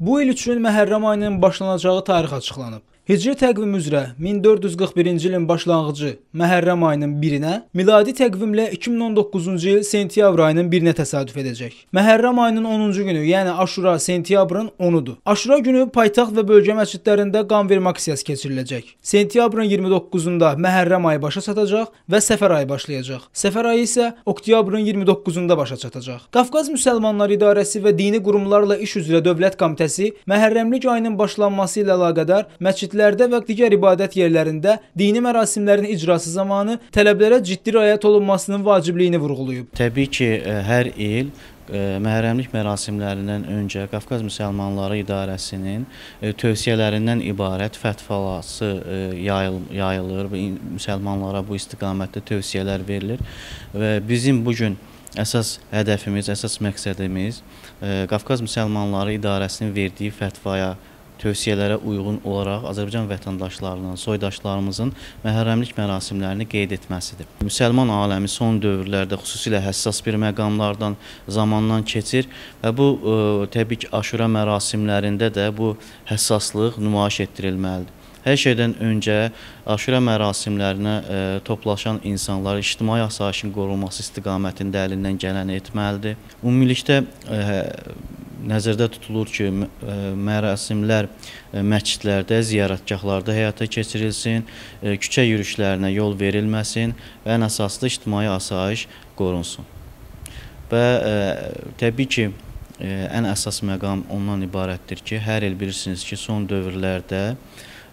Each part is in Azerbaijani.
Bu il üçün Məhərrəm ayının başlanacağı tarix açıqlanıb. Hicri təqvim üzrə 1441-ci ilin başlanğıcı Məhərrəm ayının 1-nə, miladi təqvimlə 2019-cu il sentyabr ayının 1-nə təsadüf edəcək. Məhərrəm ayının 10-cu günü, yəni Aşura sentyabrın 10-udur. Aşura günü paytaxt və bölgə məscidlərində qanvermə aksiyası keçiriləcək. Sentyabrın 29-unda Məhərrəm ayı başa çatacaq və Səfər ayı başlayacaq. Səfər ayı isə oktyabrın 29-unda başa çatacaq. Qafqaz Müsəlmanları İdarəsi və dini qurumlarla iş üzrə Dövlət Komitəsi Məhərrəmlik ayının başlanması ilə əlaqədar məscidlərdə və digər ibadət yerlərində dini mərasimlərin icrası zamanı tələblərə ciddi riayət olunmasının vacibliyini vurğulayıb. Təbii ki, ə, hər il ə, Məhərrəmlik mərasimlərindən öncə Qafqaz Müsəlmanları İdarəsinin ə, tövsiyələrindən ibarət fətvası yayılır və müsəlmanlara bu istiqamətdə tövsiyələr verilir və bizim bu gün əsas hədəfimiz, əsas məqsədimiz Qafqaz Müsəlmanları İdarəsinin verdiyi fətvaya tövsiyələrə uyğun olaraq Azərbaycan vətəndaşlarının, soydaşlarımızın məhərrəmlik mərasimlərini qeyd etməsidir. Müsəlman aləmi son dövrlərdə xüsusilə həssas bir məqamlardan, zamandan keçir və bu ə, təbii ki, Aşura mərasimlərində də bu həssaslıq nümayiş etdirilməlidir. Hər şeydən öncə Aşura mərasimlərinə ə, toplaşan insanlar ictimai asayişin qorunması istiqamətində əlindən gələni etməlidir. Ümumilikdə ə, nəzərdə tutulur ki, ə, mərasimlər ə, məscidlərdə, ziyarətgahlarda həyata keçirilsin, ə, küçə yürüşlərinə yol verilməsin və ən əsası da ictimai asayiş qorunsun. Və təbii ki, ən əsas məqam ondan ibarətdir ki, hər il bilirsiniz ki, son dövrlərdə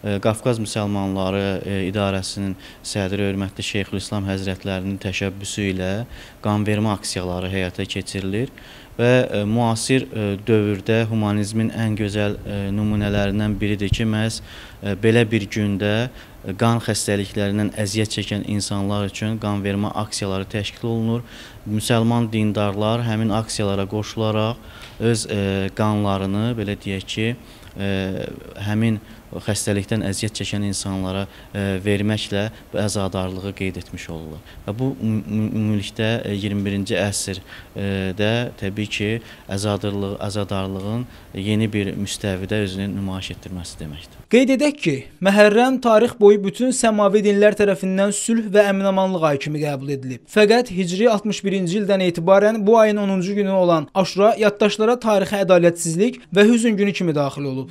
Qafqaz Müsəlmanları İdarəsinin sədri hörmətli Şeyxülislam Həzrətlərinin təşəbbüsü ilə qanvermə aksiyaları həyata keçirilir və müasir dövrdə humanizmin ən gözəl nümunələrindən biridir ki, məhz belə bir gündə qan xəstəliklərindən əziyyət çəkən insanlar üçün qanvermə aksiyaları təşkil olunur. Müsəlman dindarlar həmin aksiyalara qoşularaq öz qanlarını belə deyək ki, həmin xəstəlikdən əziyyət çəkən insanlara ə, verməklə bu əzadarlığı qeyd etmiş olurlar. Və bu üm- üm- ümumilikdə ə, 21-ci əsrdə təbii ki, əzadarlıq, əzadarlığın yeni bir müstəvidə özünü nümayiş etdirməsi deməkdir. Qeyd edək ki, Məhərrəm tarix boyu bütün səmavi dinlər tərəfindən sülh və əmin-amanlıq ayı kimi qəbul edilib. Fəqət Hicri 61-ci ildən etibarən bu ayın 10-cu günü olan Aşura yaddaşlara tarixi ədalətsizlik və hüzn günü kimi daxil olub.